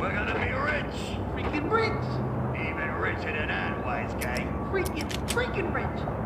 We're gonna be rich. Freaking rich. Even richer than that, wise guy. Freaking, freaking rich.